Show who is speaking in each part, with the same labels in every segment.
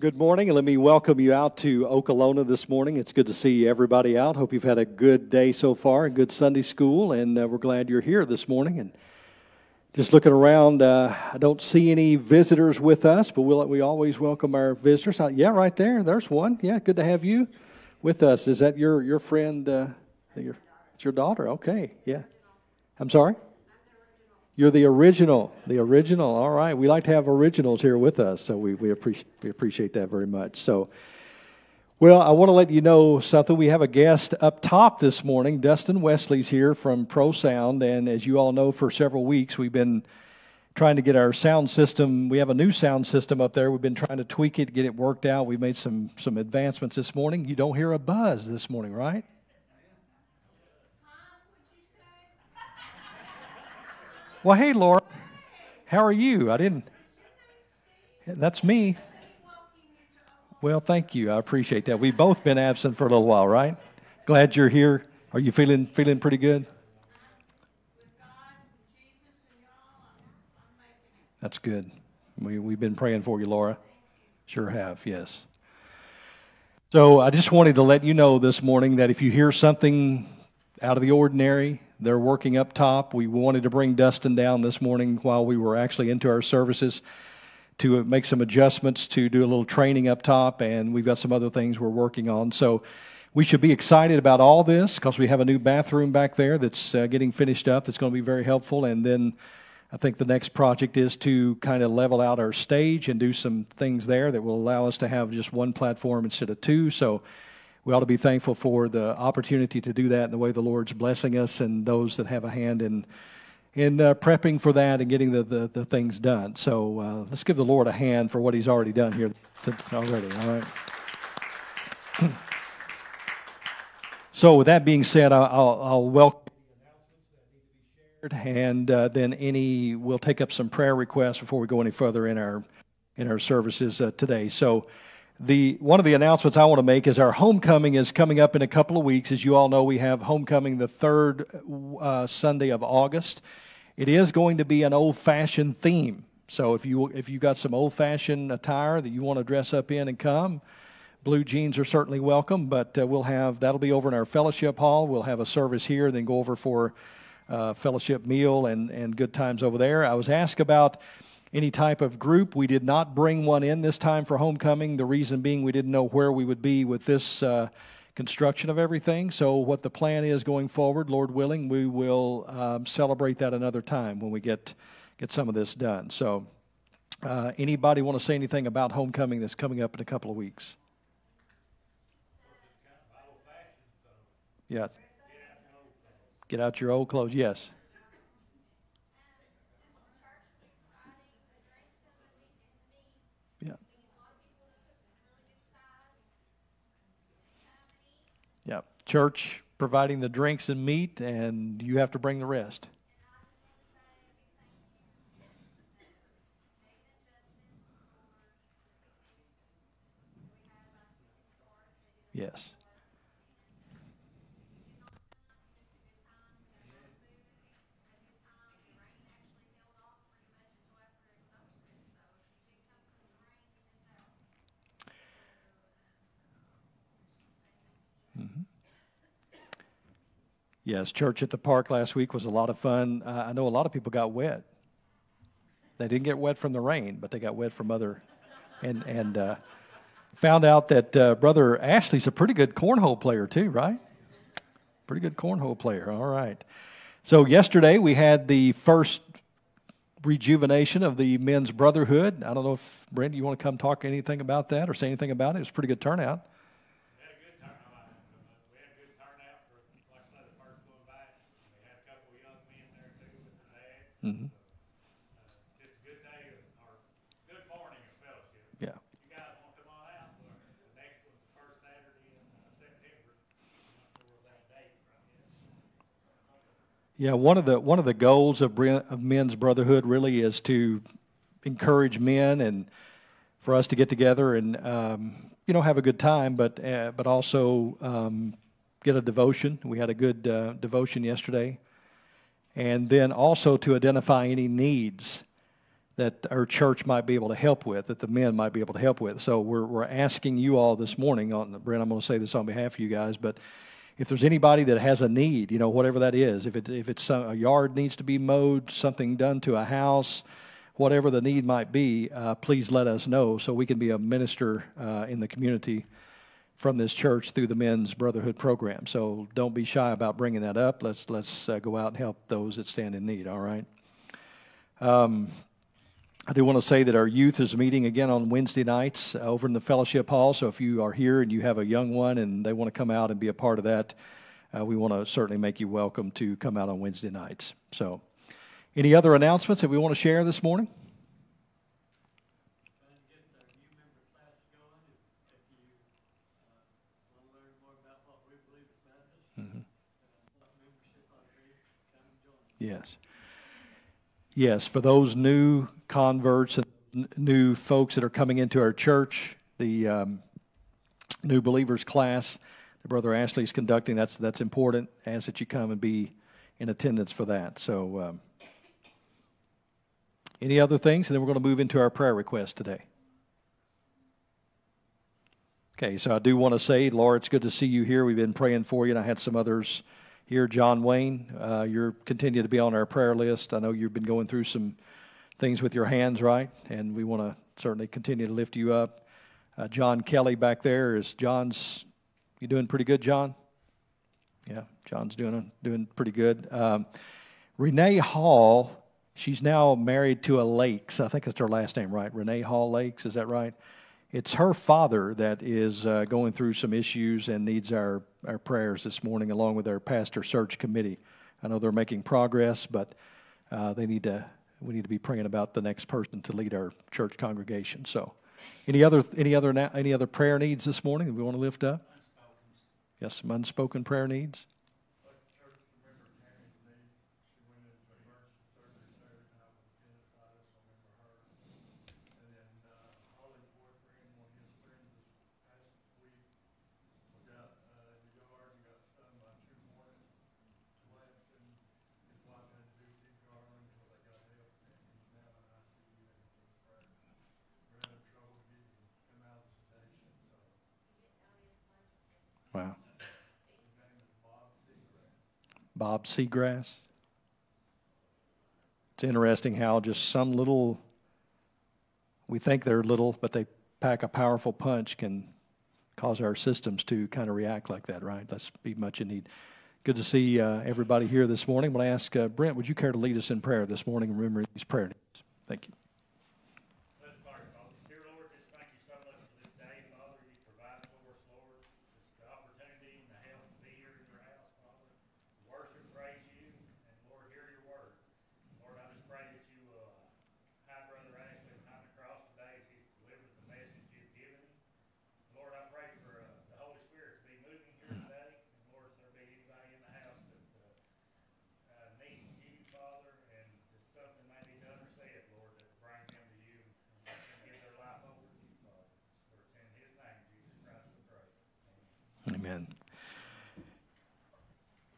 Speaker 1: Good morning, and let me welcome you out to Okalona this morning. It's good to see everybody out. Hope you've had a good day so far, a good Sunday school, and uh, we're glad you're here this morning. And just looking around, uh, I don't see any visitors with us, but we'll, we always welcome our visitors. Uh, yeah, right there, there's one. Yeah, good to have you with us. Is that your your friend? Uh, your, it's your daughter. Okay, yeah. I'm sorry. You're the original, the original. All right, we like to have originals here with us, so we we appreciate we appreciate that very much. So, well, I want to let you know something. We have a guest up top this morning. Dustin Wesley's here from Pro Sound, and as you all know, for several weeks we've been trying to get our sound system. We have a new sound system up there. We've been trying to tweak it, get it worked out. We made some some advancements this morning. You don't hear a buzz this morning, right? Well, hey, Laura, how are you? I didn't. That's me. Well, thank you. I appreciate that. We've both been absent for a little while, right? Glad you're here. Are you feeling feeling pretty good? That's good. We, we've been praying for you, Laura. Sure have, yes. So I just wanted to let you know this morning that if you hear something out of the ordinary, they're working up top. We wanted to bring Dustin down this morning while we were actually into our services to make some adjustments to do a little training up top, and we've got some other things we're working on. So we should be excited about all this because we have a new bathroom back there that's uh, getting finished up that's going to be very helpful. And then I think the next project is to kind of level out our stage and do some things there that will allow us to have just one platform instead of two. So we ought to be thankful for the opportunity to do that and the way the Lord's blessing us and those that have a hand in in uh, prepping for that and getting the, the, the things done. So uh, let's give the Lord a hand for what He's already done here already. All right. so with that being said, I'll, I'll welcome announcements that need be shared and uh, then any we'll take up some prayer requests before we go any further in our in our services uh, today. So. The, one of the announcements I want to make is our homecoming is coming up in a couple of weeks. As you all know, we have homecoming the third uh, Sunday of August. It is going to be an old fashioned theme. So if you, if you got some old fashioned attire that you want to dress up in and come, blue jeans are certainly welcome. But uh, we'll have, that'll be over in our fellowship hall. We'll have a service here, then go over for uh, fellowship meal and, and good times over there. I was asked about any type of group. We did not bring one in this time for homecoming. The reason being we didn't know where we would be with this uh, construction of everything. So, what the plan is going forward, Lord willing, we will um, celebrate that another time when we get get some of this done. So, uh, anybody want to say anything about homecoming that's coming up in a couple of weeks? Yeah. Get out your old clothes. Yes. Church providing the drinks and meat, and you have to bring the rest. Yes. Yes, church at the park last week was a lot of fun. Uh, I know a lot of people got wet. They didn't get wet from the rain, but they got wet from other, and and uh, found out that uh, brother Ashley's a pretty good cornhole player too, right? Pretty good cornhole player. All right. So yesterday we had the first rejuvenation of the men's brotherhood. I don't know if Brent, you want to come talk anything about that or say anything about it. It was a pretty good turnout.
Speaker 2: Mm-hmm. Uh, just a good day or good morning of fellowship.
Speaker 1: Yeah.
Speaker 2: You guys want to come on out? The next one's the first Saturday in uh, September. I'm not sure that date
Speaker 1: Yeah, one of the one of the goals of, of men's brotherhood really is to encourage men and for us to get together and um, you know have a good time, but uh, but also um, get a devotion. We had a good uh, devotion yesterday and then also to identify any needs that our church might be able to help with, that the men might be able to help with. So we're, we're asking you all this morning, on, Brent, I'm going to say this on behalf of you guys, but if there's anybody that has a need, you know, whatever that is, if, it, if it's some, a yard needs to be mowed, something done to a house, whatever the need might be, uh, please let us know so we can be a minister uh, in the community from this church through the men's brotherhood program. So don't be shy about bringing that up. Let's let's uh, go out and help those that stand in need. All right. Um, I do want to say that our youth is meeting again on Wednesday nights over in the fellowship hall. So if you are here and you have a young one and they want to come out and be a part of that, uh, we want to certainly make you welcome to come out on Wednesday nights. So, any other announcements that we want to share this morning? Yes. Yes, for those new converts and new folks that are coming into our church, the um, new believers class that Brother Ashley is conducting. That's that's important. Ask that you come and be in attendance for that. So, um, any other things? And then we're going to move into our prayer request today. Okay, so I do want to say, Laura, it's good to see you here. We've been praying for you, and I had some others here. John Wayne, uh, you're continue to be on our prayer list. I know you've been going through some things with your hands, right? And we want to certainly continue to lift you up. Uh, John Kelly back there is John's. You doing pretty good, John? Yeah, John's doing doing pretty good. Um, Renee Hall, she's now married to a Lakes. I think that's her last name, right? Renee Hall Lakes, is that right? It's her father that is uh, going through some issues and needs our, our prayers this morning, along with our pastor search committee. I know they're making progress, but uh, they need to we need to be praying about the next person to lead our church congregation. So, any other any other any other prayer needs this morning that we want to lift up? Yes, some unspoken prayer needs. Bob Seagrass. It's interesting how just some little, we think they're little, but they pack a powerful punch can cause our systems to kind of react like that, right? Let's be much in need. Good to see uh, everybody here this morning. I'm going to ask uh, Brent, would you care to lead us in prayer this morning remember these prayer needs? Thank you.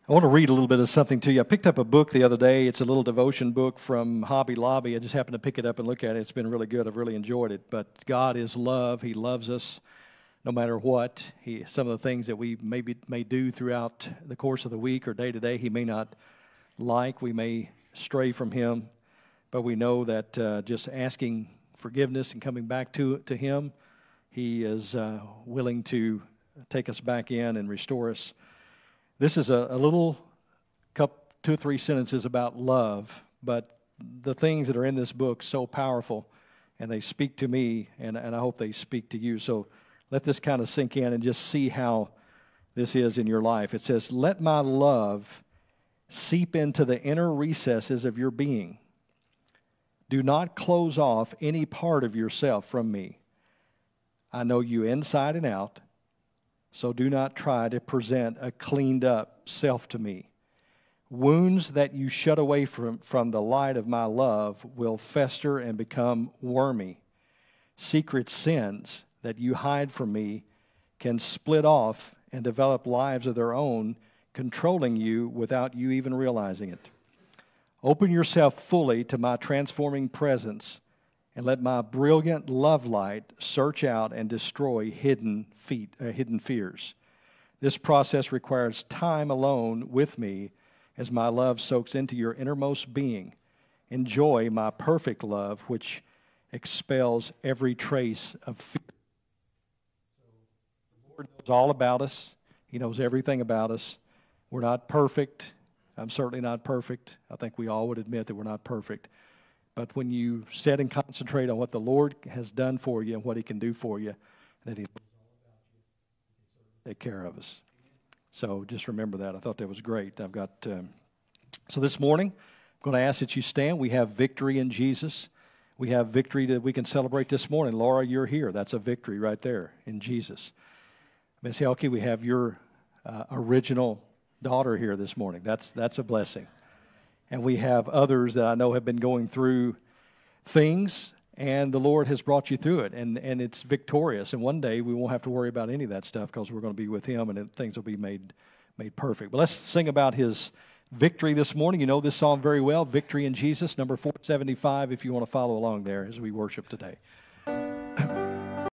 Speaker 1: I want to read a little bit of something to you. I picked up a book the other day. It's a little devotion book from Hobby Lobby. I just happened to pick it up and look at it. It's been really good. I've really enjoyed it. But God is love. He loves us no matter what. He, some of the things that we maybe may do throughout the course of the week or day to day, He may not like. We may stray from Him. But we know that uh, just asking forgiveness and coming back to, to Him, He is uh, willing to take us back in and restore us. This is a, a little couple, two or three sentences about love, but the things that are in this book so powerful, and they speak to me, and, and I hope they speak to you. So let this kind of sink in and just see how this is in your life. It says, Let my love seep into the inner recesses of your being. Do not close off any part of yourself from me. I know you inside and out so do not try to present a cleaned up self to me. Wounds that you shut away from, from the light of my love will fester and become wormy. Secret sins that you hide from me can split off and develop lives of their own, controlling you without you even realizing it. Open yourself fully to my transforming presence and let my brilliant love light search out and destroy hidden feet, uh, hidden fears. This process requires time alone with me as my love soaks into your innermost being. Enjoy my perfect love, which expels every trace of fear. The Lord knows all about us, He knows everything about us. We're not perfect. I'm certainly not perfect. I think we all would admit that we're not perfect. But when you sit and concentrate on what the Lord has done for you and what He can do for you, that He take care of us. So just remember that. I thought that was great. I've got um, so this morning I'm going to ask that you stand. We have victory in Jesus. We have victory that we can celebrate this morning. Laura, you're here. That's a victory right there in Jesus. Miss Helke, we have your uh, original daughter here this morning. That's that's a blessing. And we have others that I know have been going through things, and the Lord has brought you through it, and, and it's victorious. And one day we won't have to worry about any of that stuff because we're going to be with Him, and things will be made, made perfect. But let's sing about His victory this morning. You know this song very well Victory in Jesus, number 475, if you want to follow along there as we worship today.